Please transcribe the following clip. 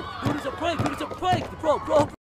bro, it's a prank, dude, it's a prank, bro, bro.